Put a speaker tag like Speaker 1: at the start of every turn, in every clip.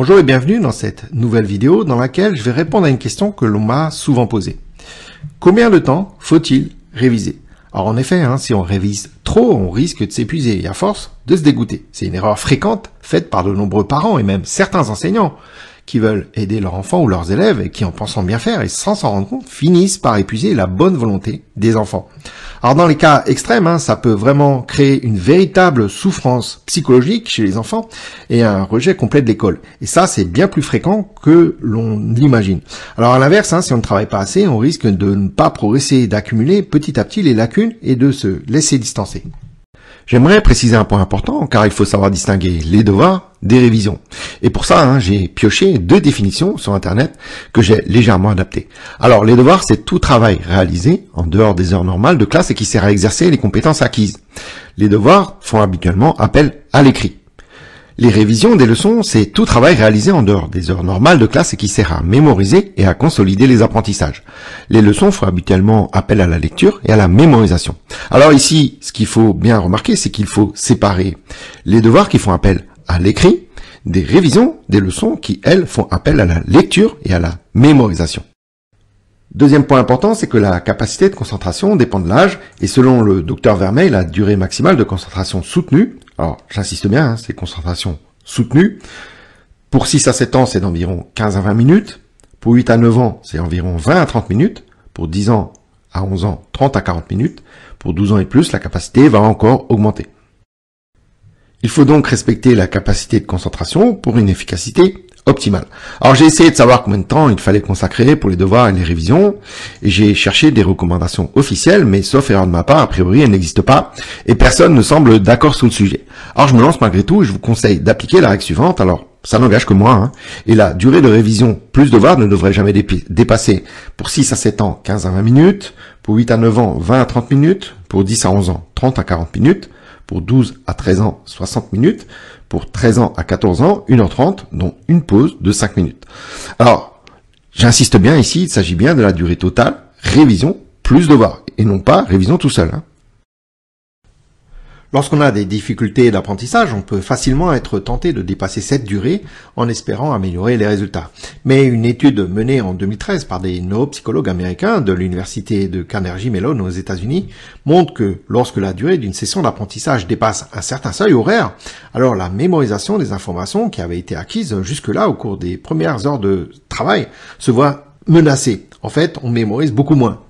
Speaker 1: Bonjour et bienvenue dans cette nouvelle vidéo dans laquelle je vais répondre à une question que l'on m'a souvent posée. Combien de temps faut-il réviser? Alors en effet, hein, si on révise trop, on risque de s'épuiser et à force de se dégoûter. C'est une erreur fréquente faite par de nombreux parents et même certains enseignants qui veulent aider leurs enfants ou leurs élèves et qui, en pensant bien faire et sans s'en rendre compte, finissent par épuiser la bonne volonté des enfants. Alors dans les cas extrêmes, hein, ça peut vraiment créer une véritable souffrance psychologique chez les enfants et un rejet complet de l'école. Et ça, c'est bien plus fréquent que l'on l'imagine. Alors à l'inverse, hein, si on ne travaille pas assez, on risque de ne pas progresser, d'accumuler petit à petit les lacunes et de se laisser distancer. J'aimerais préciser un point important, car il faut savoir distinguer les devoirs des révisions. Et pour ça, hein, j'ai pioché deux définitions sur Internet que j'ai légèrement adaptées. Alors, les devoirs, c'est tout travail réalisé en dehors des heures normales de classe et qui sert à exercer les compétences acquises. Les devoirs font habituellement appel à l'écrit. Les révisions des leçons, c'est tout travail réalisé en dehors des heures normales de classe et qui sert à mémoriser et à consolider les apprentissages. Les leçons font habituellement appel à la lecture et à la mémorisation. Alors ici, ce qu'il faut bien remarquer, c'est qu'il faut séparer les devoirs qui font appel à l'écrit des révisions des leçons qui, elles, font appel à la lecture et à la mémorisation. Deuxième point important, c'est que la capacité de concentration dépend de l'âge et selon le docteur Vermeil, la durée maximale de concentration soutenue, alors j'insiste bien, hein, c'est concentration soutenue, pour 6 à 7 ans, c'est d'environ 15 à 20 minutes, pour 8 à 9 ans, c'est environ 20 à 30 minutes, pour 10 ans à 11 ans, 30 à 40 minutes, pour 12 ans et plus, la capacité va encore augmenter. Il faut donc respecter la capacité de concentration pour une efficacité Alors j'ai essayé de savoir combien de temps il fallait consacrer pour les devoirs et les révisions, et j'ai cherché des recommandations officielles, mais sauf erreur de ma part, a priori elles n'existent pas, et personne ne semble d'accord sur le sujet. Alors je me lance malgré tout, et je vous conseille d'appliquer la règle suivante, alors ça n'engage que moi, hein, et la durée de révision plus devoirs ne devrait jamais dépasser pour 6 à 7 ans 15 à 20 minutes, pour 8 à 9 ans 20 à 30 minutes, pour 10 à 11 ans 30 à 40 minutes, pour 12 à 13 ans 60 minutes, pour 13 ans à 14 ans, 1h30, dont une pause de 5 minutes. Alors, j'insiste bien ici, il s'agit bien de la durée totale, révision plus devoir, et non pas révision tout seul. Hein. Lorsqu'on a des difficultés d'apprentissage, on peut facilement être tenté de dépasser cette durée en espérant améliorer les résultats. Mais une étude menée en 2013 par des neuropsychologues américains de l'université de Carnegie Mellon aux États-Unis montre que lorsque la durée d'une session d'apprentissage dépasse un certain seuil horaire, alors la mémorisation des informations qui avaient été acquises jusque-là au cours des premières heures de travail se voit menacée. En fait, on mémorise beaucoup moins.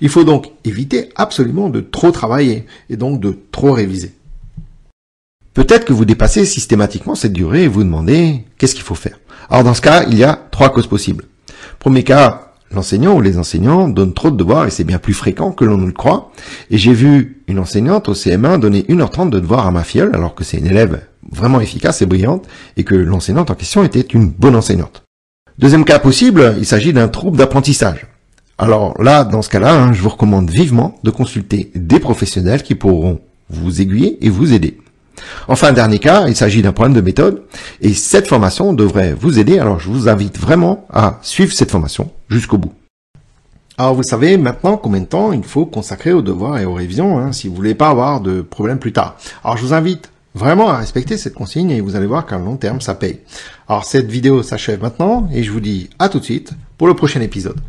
Speaker 1: Il faut donc éviter absolument de trop travailler et donc de trop réviser. Peut-être que vous dépassez systématiquement cette durée et vous demandez qu'est-ce qu'il faut faire? Alors dans ce cas, il y a trois causes possibles. Premier cas, l'enseignant ou les enseignants donnent trop de devoirs et c'est bien plus fréquent que l'on ne le croit. Et j'ai vu une enseignante au CM1 donner 1h30 de devoirs à ma filleule alors que c'est une élève vraiment efficace et brillante et que l'enseignante en question était une bonne enseignante. Deuxième cas possible, il s'agit d'un trouble d'apprentissage. Alors là, dans ce cas-là, hein, je vous recommande vivement de consulter des professionnels qui pourront vous aiguiller et vous aider. Enfin, dernier cas, il s'agit d'un problème de méthode et cette formation devrait vous aider. Alors, je vous invite vraiment à suivre cette formation jusqu'au bout. Alors, vous savez maintenant combien de temps il faut consacrer aux devoirs et aux révisions hein, si vous voulez pas avoir de problème plus tard. Alors, je vous invite vraiment à respecter cette consigne et vous allez voir qu'à long terme, ça paye. Alors, cette vidéo s'achève maintenant et je vous dis à tout de suite pour le prochain épisode.